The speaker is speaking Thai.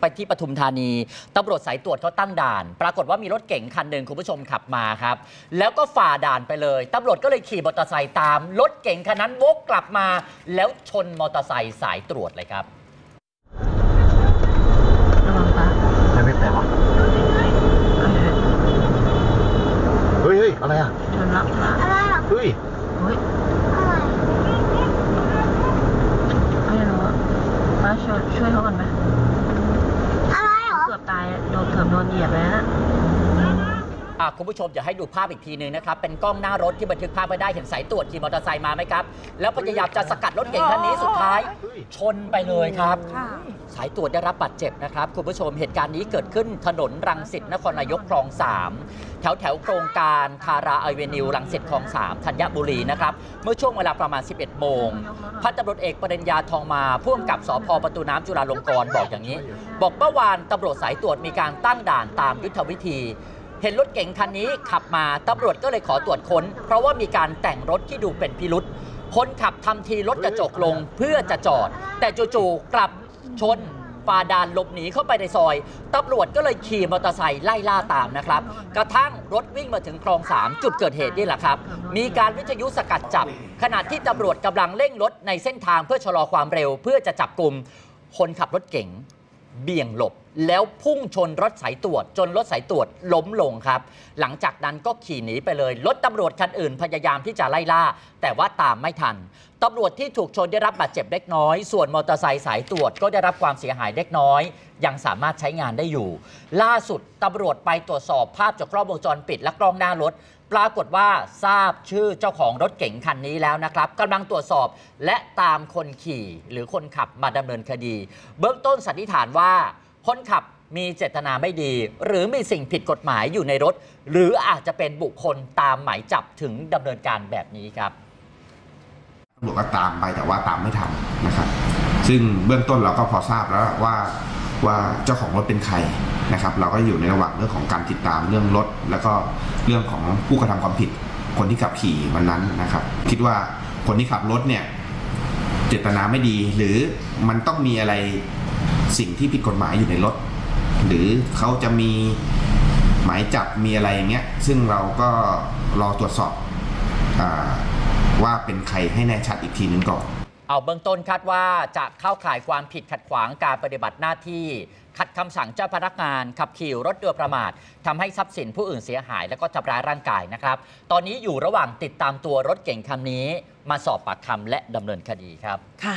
ไปที่ปทุมธานีตำรวจสายตรวจเขาตั้งด่าน ปรากฏว่ามีรถเก๋งคันหนึ่งคุณผู้ชมขับมาครับ แล้วก็ฝ่าด่านไปเลยตำรวจก็เลยขี่มอเตอร์ไซค์ตาม รถเก๋งคันนั้นวกกลับมา แล้วชนมอเตอร์ไซค์สายตรวจเลยครับระวังปะไม่ไม่แต่วะเอาเถอะเฮ้ยเฮ้ยอะไรอะชนละละอะไรอะเฮ้ยเฮ้ย อะไร ไม่รู้อะป้าช่วยช่วยเขาก่อนไหม อะไรเหรอ เกือบตายโดนเกือบโดนเห ยียบเลยนะอะ คุณผู้ชมอย่าให้ดูภาพอีกทีหนึ่งนะครับ เป็นกล้องหน้ารถที่บันทึกภาพไว้ได้เห็นสายตรวจขี่มอเตอร์ไซค์มาไหมครับ แล้วพยายามจะสกัดรถเก๋งคันนี้สุดท้าย ชนไปเลยครับสายตรวจได้รับบาดเจ็บนะครับ คุณผู้ชมเหตุการณ์นี้เกิดขึ้นถนนรังสิตนครนายกคลอง 3 แถวแถวโครงการทาราไอเวนิวรังสิตคลอง 3 ธัญบุรีนะครับ เมื่อช่วงเวลาประมาณ 11 โมงพันตำรวจเอกปริญญาทองมาผู้กำกับสพประตูน้ำจุฬาลงกรณ์บอกอย่างนี้ บอกเมื่อวานตำรวจสายตรวจมีการตั้งด่านตามยุทธวิธี เห็นรถเก๋งคันนี้ขับมาตำรวจก็เลยขอตรวจค้น เพราะว่ามีการแต่งรถที่ดูเป็นพิรุษคนขับทำทีรถกระจกลงเพื่อจะจอด แต่จู่ๆกลับชนฝ่าด่านหลบหนีเข้าไปในซอย ตำรวจก็เลยขี่มอเตอร์ไซค์ไล่ล่าตามนะครับ กระทั่งรถวิ่งมาถึงคลอง 3 จุดเกิดเหตุนี่แหละครับ มีการวิทยุสกัดจับ ขณะที่ตำรวจกำลังเร่งรถในเส้นทางเพื่อชะลอความเร็ว เพื่อจะจับกลุ่มคนขับรถเก๋งเบี่ยงหลบ แล้วพุ่งชนรถสายตรวจ จนรถสายตรวจล้มลงครับ หลังจากนั้นก็ขี่หนีไปเลย รถตำรวจคันอื่นพยายามที่จะไล่ล่า แต่ว่าตามไม่ทันตำรวจที่ถูกชนได้รับบาดเจ็บเล็กน้อย ส่วนมอเตอร์ไซค์สายตรวจก็ได้รับความเสียหายเล็กน้อย ยังสามารถใช้งานได้อยู่ ล่าสุดตำรวจไปตรวจสอบภาพจากกล้องวงจรปิดและกล้องหน้ารถ ปรากฏว่าทราบชื่อเจ้าของรถเก๋งคันนี้แล้วนะครับกำลังตรวจสอบและตามคนขี่หรือคนขับมาดำเนินคดี เบื้องต้นสันนิษฐานว่า คนขับมีเจตนาไม่ดี หรือมีสิ่งผิดกฎหมายอยู่ในรถ หรืออาจจะเป็นบุคคลตามหมายจับถึงดำเนินการแบบนี้ครับตำรวจก็ตามไปแต่ว่าตามไม่ทันนะครับ ซึ่งเบื้องต้นเราก็พอทราบแล้วว่าว่าเจ้าของรถเป็นใครนะครับ เราก็อยู่ในระหว่างเรื่องของการติดตามเรื่องรถ แล้วก็เรื่องของผู้กระทำความผิด คนที่ขับขี่วันนั้นนะครับ คิดว่าคนที่ขับรถเนี่ยเจตนาไม่ดี หรือมันต้องมีอะไร สิ่งที่ผิดกฎหมายอยู่ในรถ หรือเขาจะมีหมายจับมีอะไรอย่างเงี้ยซึ่งเราก็รอตรวจสอบอาว่าเป็นใครให้แน่ชัดอีกทีหนึ่งก่อน เอาเบื้องต้นคาดว่าจะเข้าข่ายความผิดขัดขวางการปฏิบัติหน้าที่ ขัดคำสั่งเจ้าพนักงาน ขับขี่รถโดยประมาททำให้ทรัพย์สินผู้อื่นเสียหาย และก็ทำร้ายร่างกายนะครับ ตอนนี้อยู่ระหว่างติดตามตัวรถเก่งคันนี้ มาสอบปากคำและดำเนินคดีครับค่ะ